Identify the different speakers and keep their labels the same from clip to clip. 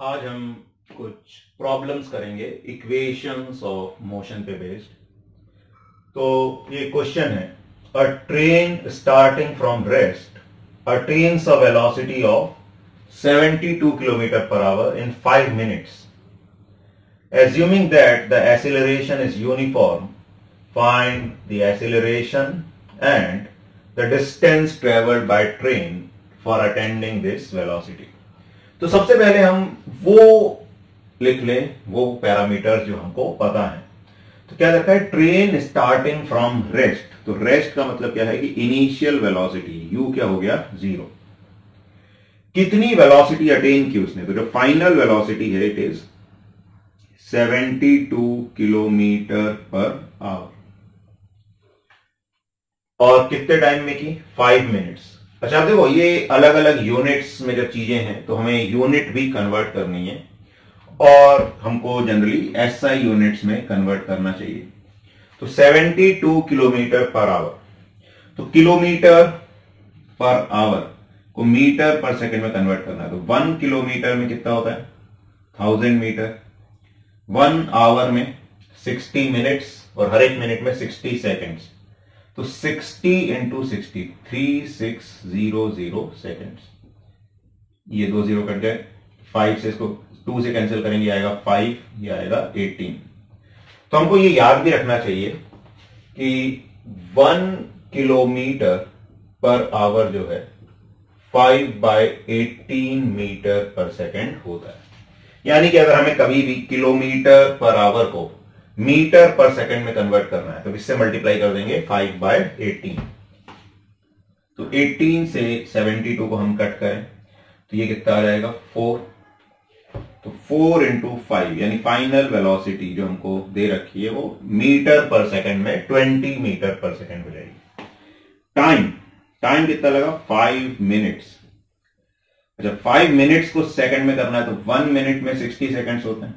Speaker 1: आज हम कुछ प्रॉब्लम्स करेंगे इक्वेशंस ऑफ़ मोशन पे बेस्ड तो ये क्वेश्चन है a train starting from rest attains a velocity of 72 kilometre per hour in five minutes assuming that the acceleration is uniform find the acceleration and the distance travelled by train for attaining this velocity तो सबसे पहले हम वो लिख लें, वो parameter जो हमको पता है। तो क्या रखा है ट्रेन स्टार्टिंग फ्रॉम रेस्ट तो रेस्ट का मतलब क्या है कि इनिशियल वेलोसिटी यू क्या हो गया? ज़ीरो कितनी वेलोसिटी अटेन की उसने? तो जो फाइनल वेलोसिटी है it is 72 kilometre per hour और कितने टाइम में की? फाइव मिनट्स अच्छा देखो, ये अलग अलग यूनिट्स में जब चीज़ें हैं तो हमें यूनिट भी कन्वर्ट करनी है और हमको जनरली एसआई यूनिट्स में कन्वर्ट करना चाहिए। तो 72 किलोमीटर पर आवर तो किलोमीटर पर आवर को मीटर पर सेकंड में कन्वर्ट करना है। तो वन किलोमीटर में कितना होता है? थाउज़ेंड मीटर वन आवर में सिक्सटी मिनट्स और हर एक मिनट में सिक्सटी सेकेंड्स तो 60 into sixty three six zero zero second ये दो ज़ीरो कट गए। फाइव से इसको टू से कैंसिल करेंगे आएगा फाइव ये आएगा एटीन तो हमको ये याद भी रखना चाहिए कि वन किलोमीटर पर आवर जो है five by eighteen metre per second होता है। यानी कि अगर हमें कभी भी किलोमीटर पर आवर को मीटर पर सेकंड में कन्वर्ट करना है। तो इससे मल्टीप्लाई कर देंगे फाइव बाय एटीन तो एटीन से सेवेंटी टू को हम कट करें। तो ये कितना आ जाएगा? फोर तो फोर इंटू फाइव यानी फाइनल वेलोसिटी जो हमको दे रखी है, वो मीटर पर सेकंड में ट्वेंटी मीटर पर सेकंड हो जाएगी। टाइम टाइम कितना लगा? फाइव मिनट्स अच्छा फाइव मिनट्स को सेकंड में करना है तो वन मिनट में सिक्सटी सेकंड्स होते हैं।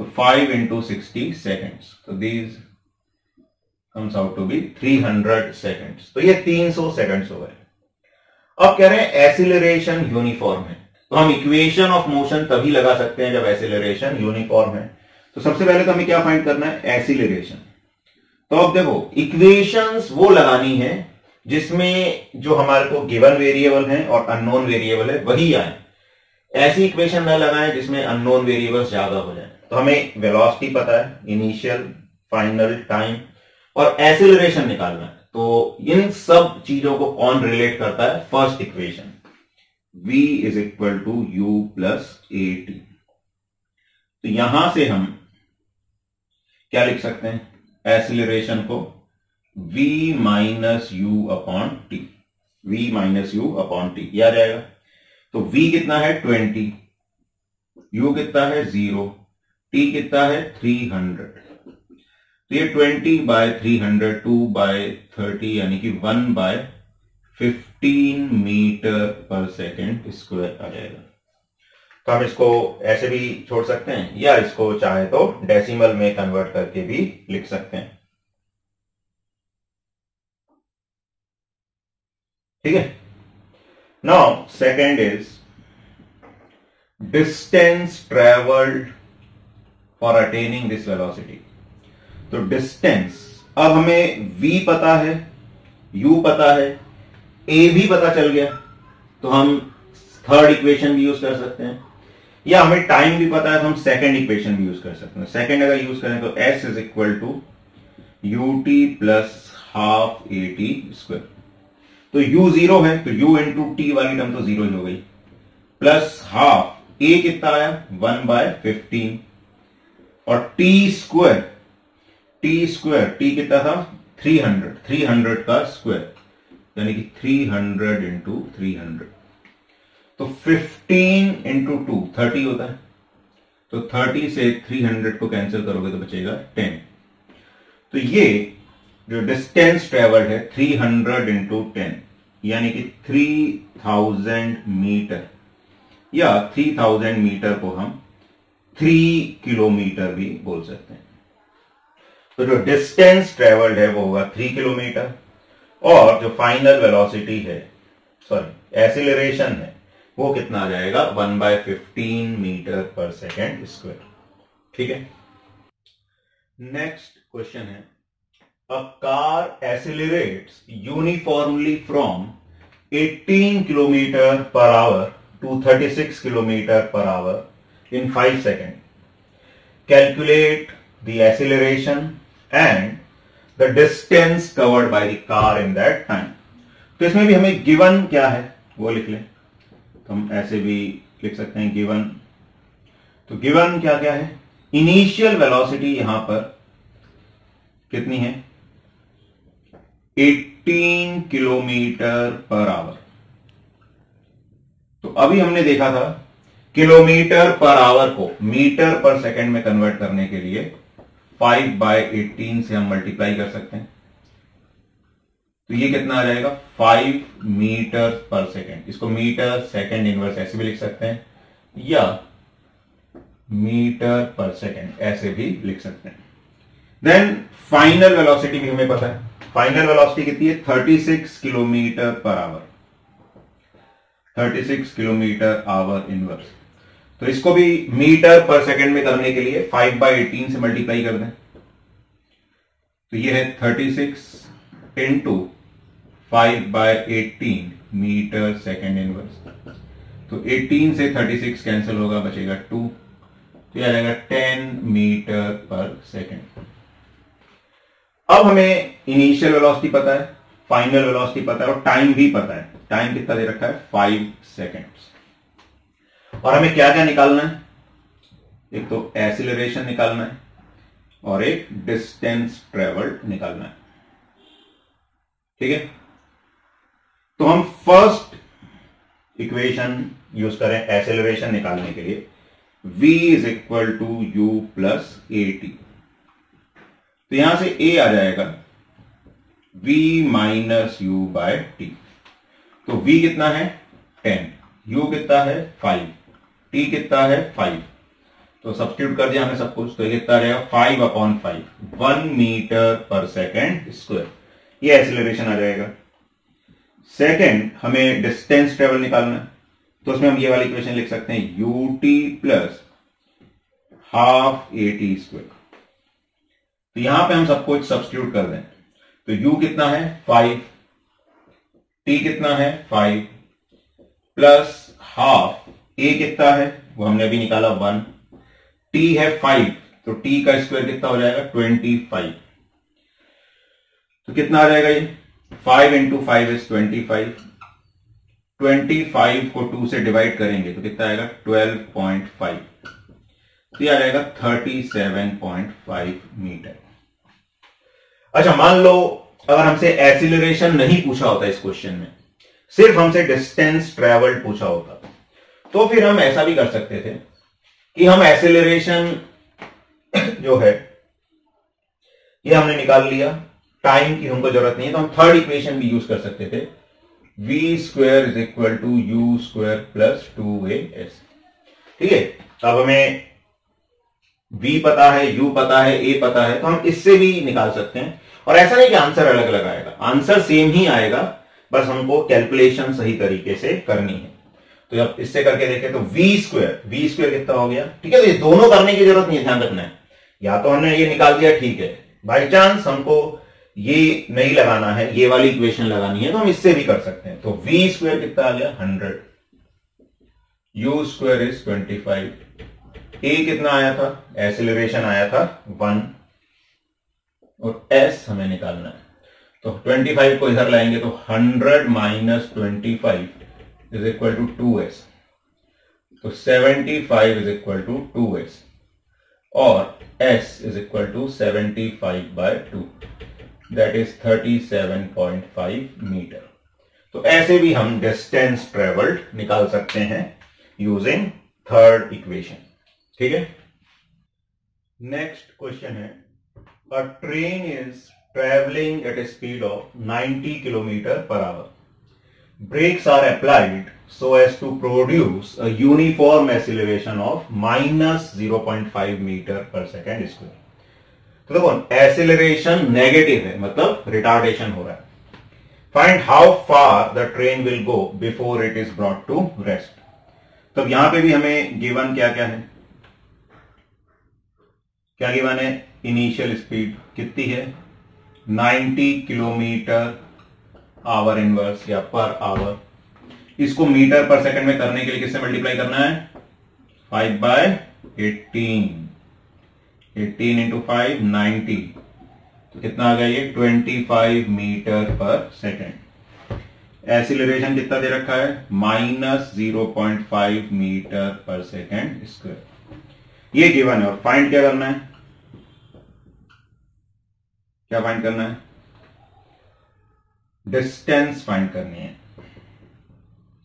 Speaker 1: तो 5 into 60 seconds. So these comes out to be 300 seconds. तो ये 300 seconds हो गए। अब कह रहे हैं एसिलरेशन यूनिफॉर्म है। तो हम इक्वेशन ऑफ़ मोशन तभी लगा सकते हैं जब एसिलरेशन यूनिफॉर्म है। तो सबसे पहले तो हमें क्या फाइंड करना है? एसिलरेशन तो अब देखो इक्वेशंस वो लगानी है जिसमें जो हमारे को गिवन वेरिएबल है और अननोन वेरिएबल है, वही आए। ऐसी इक्वेशन न लगाएँ जिसमें अननोन वेरिएबल्स ज़्यादा हो जाए। तो हमें वेलोसिटी पता है इनिशियल फाइनल टाइम और एसिलेशन निकालना है। तो इन सब चीज़ों को कौन रिलेट करता है? First equation v is equal to u plus a t तो यहाँ से हम क्या लिख सकते हैं? एसिलेशन को v minus u upon t v minus u upon t यह आ जाएगा। तो v कितना है? 20 u कितना है? ज़ीरो टी कितना है? 300 तो ये 20 बाय 300 2 बाय 30 यानी कि 1 बाय 15 मीटर पर सेकेंड स्क्वायर आ जाएगा। तो हम इसको ऐसे भी छोड़ सकते हैं, या इसको चाहे तो डेसिमल में कन्वर्ट करके भी लिख सकते हैं। ठीक है? Now second is distance travelled for attaining this velocity तो डिस्टेंस अब हमें v पता है, u पता है, a भी पता चल गया तो हम थर्ड इक्वेशन भी यूज़ कर सकते हैं। या हमें टाइम भी पता है तो हम सेकंड इक्वेशन भी यूज़ कर सकते हैं। सेकंड अगर यूज़ करें तो s is equal to u t plus half a t square तो u ज़ीरो है तो u इंटू टी वाली टर्म तो ज़ीरो ही गई। प्लस हाफ़ a कितना आया? वन बाय फिफ्टीन और t square t square t कितना था? 300 300 का स्क्वायर यानी कि 300 हंड्रेड इंटू थ्री तो 15 इंटू टू थर्टी होता है। तो 30 से 300 को कैंसिल करोगे तो बचेगा 10 तो ये जो डिस्टेंस ट्रेवल्ड है 300 हंड्रेड इंटू टेन यानी कि 3000 मीटर या 3000 मीटर को हम थ्री किलोमीटर भी बोल सकते हैं। तो जो डिस्टेंस ट्रेवल्ड है, वो होगा थ्री किलोमीटर और जो फाइनल वेलोसिटी है सॉरी एसिलरेशन है, वो कितना आ जाएगा? One by fifteen metre per second square ठीक है? नेक्स्ट क्वेश्चन है a car accelerates uniformly from 18 kilometre per hour to 36 kilometre per hour in 5 second calculate the acceleration and the distance covered by the car in that time तो इसमें भी हमें given क्या है? वो लिख लें। तो हम ऐसे भी लिख सकते हैं गिवन तो गिवन क्या क्या है? इनिशियल वेलोसिटी यहाँ पर कितनी है? 18 किलोमीटर पर आवर तो अभी हमने देखा था किलोमीटर पर आवर को, मीटर पर सेकंड में कन्वर्ट करने के लिए 5 बाय एटीन से हम मल्टीप्लाई कर सकते हैं। तो ये कितना आ जाएगा? 5 मीटर पर सेकंड इसको मीटर सेकंड इनवर्स ऐसे भी लिख सकते हैं, या मीटर पर सेकंड ऐसे भी लिख सकते हैं। देन फाइनल वेलोसिटी भी हमें पता है। फाइनल वेलोसिटी कितनी है? 36 kilometre per our 36 kilometre our inverse तो इसको भी मीटर पर सेकंड में करने के लिए 5 बाई एटीन से मल्टीप्लाई कर दें। तो ये है 36 six into five by eighteen metre second inverse. तो 18 से 36 कैंसिल होगा, बचेगा 2 तो यह आ जाएगा 10 मीटर पर सेकेंड। अब हमें इनिशियल वेलोसिटी पता है फाइनल वेलोसिटी पता है और टाइम भी पता है। टाइम कितना दे रखा है? फाइव सेकेंड्स और हमें क्या क्या निकालना है? एक तो एसिलरेशन निकालना है और एक डिस्टेंस ट्रेवल्ड निकालना है। ठीक है? तो हम फ़र्स्ट इक्वेशन यूज़ करें एसिलरेशन निकालने के लिए। V is equal to u plus a t तो यहाँ से a आ जाएगा। V minus u by t तो v कितना है? 10 u कितना है? 5 t कितना है? फाइव तो सब्सिट्यूट कर दिया हमें सब कुछ तो कितना रहेगा 5 upon five one metre per second square ये एक्सिलरेशन आ जाएगा। सेकेंड हमें डिस्टेंस ट्रेवल निकालना है। तो उसमें हम ये वाली इक्वेशन लिख सकते हैं u t plus half a t square तो यहाँ पे हम सब कुछ सब्सिट्यूट कर दें। तो u कितना है? फाइव t कितना है? फाइव प्लस हाफ़ a कितना है? वो हमने अभी निकाला वन टी है फाइव तो टी का स्क्वायर कितना हो जाएगा? ट्वेंटी फाइव तो कितना आ जाएगा ये? Five into five is twenty five twenty five को टू से डिवाइड करेंगे तो कितना आएगा? ट्वेल्व पॉइंट फाइव तो यह आ जाएगा thirty seven point five metre अच्छा मान लो अगर हमसे एसिलरेशन नहीं पूछा होता इस क्वेश्चन में, सिर्फ़ हमसे डिस्टेंस ट्रेवल्ड पूछा होता। तो फिर हम ऐसा भी कर सकते थे कि हम एसिलरेशन जो है, ये हमने निकाल लिया। टाइम की हमको ज़रूरत नहीं है तो हम थर्ड इक्वेशन भी यूज़ कर सकते थे। V square is equal to u square plus two a s ठीक है? अब हमें v पता है, u पता है, a पता है तो हम इससे भी निकाल सकते हैं। और ऐसा नहीं कि आंसर अलग अलग आएगा। आंसर सेम ही आएगा, बस हमको कैलकुलेशन सही तरीके से करनी है। तो जब इससे करके देखें तो वी स्क्वायर वी स्क्वायर कितना हो गया? ठीक है तो ये दोनों करने की ज़रूरत नहीं ध्यान रखना है। या तो हमने ये निकाल दिया, ठीक है। बाई चांस हमको ये नहीं लगाना है, ये वाली इक्वेशन लगानी है तो हम इससे भी कर सकते हैं। तो वी स्क्वायर कितना आ गया? Hundred u square is twenty five a कितना आया था? एसिलेशन आया था वन और एस हमें निकालना है। तो 25 को इधर लाएँगे तो 100 minus twenty is equal to two s तो 75 is equal to two s और s is equal to 75 five by two that is 37.5 metre तो ऐसे भी हम डिस्टेंस ट्रेवल्ड निकाल सकते हैं यूजिंग थर्ड इक्वेशन ठीक है? नेक्स्ट क्वेश्चन है. A train is travelling at a speed of 90 kilometre per hour brakes are applied so as to produce a uniform acceleration of minus 0.5 metre per second square तो देखो acceleration negative है मतलब retardation हो रहा है। Find how far the train will go before it is brought to rest तो यहाँ पे भी हमें गिवन क्या क्या है? क्या गिवन है? इनिशियल स्पीड कितनी है? 90 किलोमीटर आवर इनवर्स या पर आवर। इसको मीटर पर सेकंड में करने के लिए किससे मल्टीप्लाई करना है? Five by eighteen eighteen into five ninety तो कितना आ गया ये? Twenty five metre per second acceleration कितना दे रखा है? Minus zero point five metre per second square ये गिवन है और फाइंड क्या करना है? क्या फाइंड करना है? डिस्टेंस फाइंड करनी है।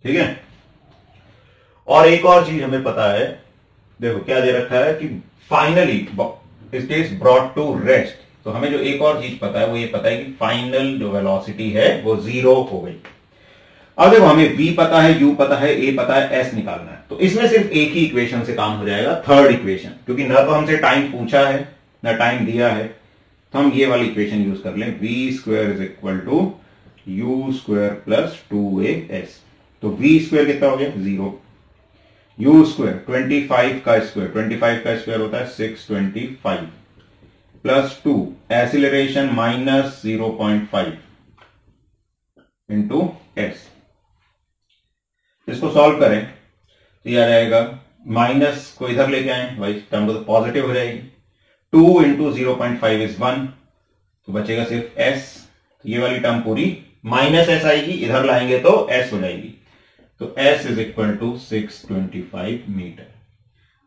Speaker 1: ठीक है? और एक और चीज़ हमें पता है, देखो क्या दे रखा है कि finally it is brought to rest तो हमें जो एक और चीज़ पता है, वो ये पता है कि फाइनल जो वेलोसिटी है, वो ज़ीरो हो गई। अब देखो, हमें v पता है, u पता है, a पता है, s निकालना है। तो इसमें सिर्फ़ एक ही इक्वेशन से काम हो जाएगा थर्ड इक्वेशन क्योंकि न तो हमसे टाइम पूछा है, न टाइम दिया है। तो हम ये वाली इक्वेशन यूज़ कर लें। V square is equal to u square plus two a s तो वी स्क्वायर कितना हो गया? Zero u square twenty five का स्क्वायर ट्वेंटी फाइव का स्क्वायर होता है six twenty five plus two acceleration minus zero point five into s इसको solve करें तो यह आ जाएगा माइनस को इधर लेके आए, भाई टर्म तो पॉजिटिव हो जाएगी. Two into zero point five is one तो बचेगा सिर्फ़ एस ये वाली टर्म पूरी माइनस एस आएगी, इधर लाएँगे तो एस हो जाएगी। तो s is equal to six twenty five metre.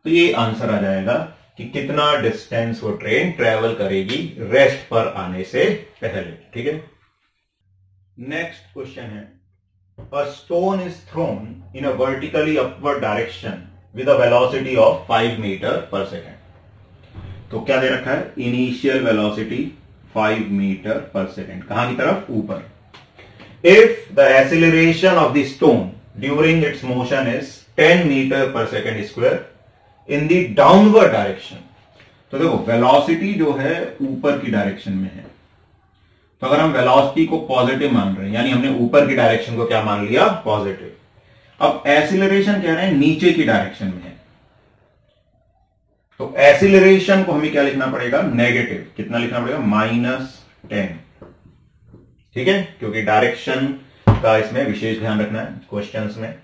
Speaker 1: तो ये आंसर आ जाएगा कि कितना डिस्टेंस वो ट्रेन ट्रेवल करेगी रेस्ट पर आने से पहले, ठीक है? नेक्स्ट क्वेश्चन है। a stone is thrown in a vertically upward direction with a velocity of 5 meter per second तो क्या दे रखा है? Initial velocity 5 metre per second. कहाँ की तरफ़? ऊपर। If the acceleration of the stone during its motion is 10 metre per second square in the downward direction तो देखो वेलोसिटी जो है ऊपर की डायरेक्शन में है। तो अगर हम वेलोसिटी को पॉजिटिव मान रहे हैं, यानी हमने ऊपर की डायरेक्शन को क्या मान लिया? पॉजिटिव अब एसिलरेशन कह रहे हैं नीचे की डायरेक्शन में है। तो एसिलरेशन को हमें क्या लिखना पड़ेगा? नेगेटिव कितना लिखना पड़ेगा? माइनस टेन ठीक है? क्योंकि डायरेक्शन का इसमें विशेष ध्यान रखना है क्वेश्चंस में।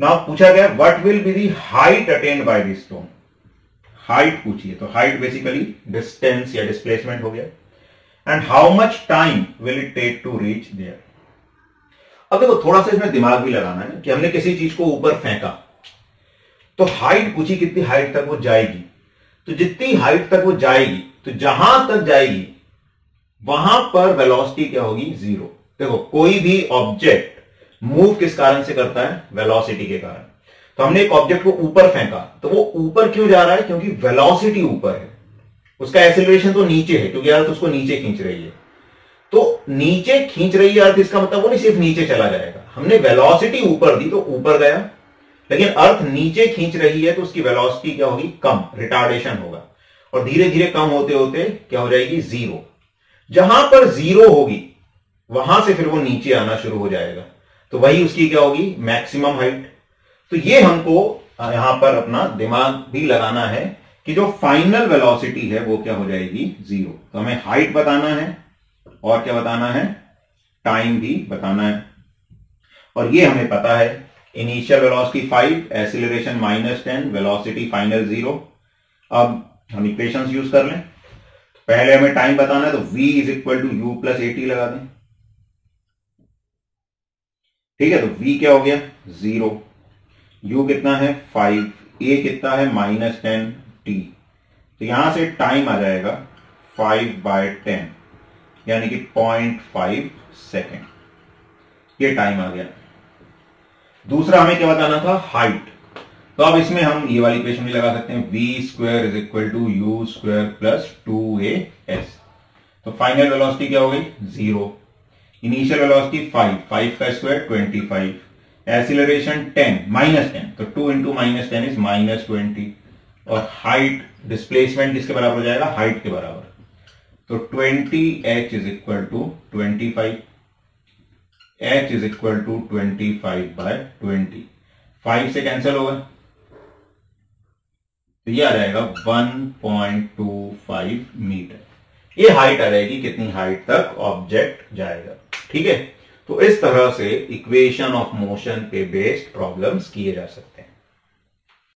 Speaker 1: ना पूछा गया what will be the height attained by the stone height पूछिए तो हाइट बेसिकली डिस्टेंस या डिस्प्लेसमेंट हो गया। And how much time will it take to reach there अब देखो, थोड़ा सा इसमें दिमाग भी लगाना है कि हमने किसी चीज़ को ऊपर फेंका। तो हाइट पूछी कितनी हाइट तक वो जाएगी? तो जितनी हाइट तक वो जाएगी तो जहाँ तक जाएगी वहाँ पर वेलोसिटी क्या होगी? ज़ीरो देखो, कोई भी ऑब्जेक्ट मूव किस कारण से करता है? वेलोसिटी के कारण. तो हमने एक ऑब्जेक्ट को ऊपर फेंका. तो वो ऊपर क्यों जा रहा है? क्योंकि वेलोसिटी ऊपर है. उसका एसिलेशन तो नीचे है, क्योंकि अर्थ उसको नीचे खींच रही है. तो नीचे खींच रही है अर्थ, इसका मतलब वो नहीं सिर्फ़ नीचे चला जाएगा. हमने वेलोसिटी ऊपर दी तो ऊपर गया. लेकिन अर्थ नीचे खींच रही है तो उसकी वेलोसिटी क्या होगी? कम. रिटार्डेशन होगा. और धीरे धीरे कम होते होते क्या हो जाएगी? ज़ीरो जहाँ पर ज़ीरो होगी, वहाँ से फिर वो नीचे आना शुरू हो जाएगा। तो वही उसकी क्या होगी? मैक्सिमम हाइट तो ये हमको यहाँ पर अपना दिमाग भी लगाना है कि जो फाइनल वेलोसिटी है, वो क्या हो जाएगी? ज़ीरो तो हमें हाइट बताना है, और क्या बताना है? टाइम भी बताना है। और ये हमें पता है initial velocity five acceleration minus ten velocity final zero अब हम इक्वेशंस यूज़ कर लें। पहले हमें टाइम बताना है तो v is equal to u plus a t लगा दें। ठीक है तो v क्या हो गया? ज़ीरो u कितना है? फाइव a कितना है? माइनस टेन टी तो यहाँ से टाइम आ जाएगा फाइव बाय टेन यानी कि पॉइंट फाइव सेकेंड ये टाइम आ गया। दूसरा हमें क्या बताना था? हाइट तो अब इसमें हम ये वाली इक्वेशन भी लगा सकते हैं। V square is equal to u square plus two a s तो फाइनल वेलोसिटी क्या हो गई? Zero initial velocity five five का square twenty five acceleration ten minus ten तो two into minus ten is minus twenty और height displacement किसके बराबर हो जाएगा? हाइट के बराबर. तो twenty h is equal to twenty five h is equal to twenty five by twenty five से कैंसिल होगा. तो ये आ जाएगा 1.25 मीटर। ये हाइट आ जाएगी, कितनी हाइट तक ऑब्जेक्ट जाएगा। ठीक है? तो इस तरह से इक्वेशन ऑफ़ मोशन पे बेस्ड प्रॉब्लम्स किए जा सकते हैं।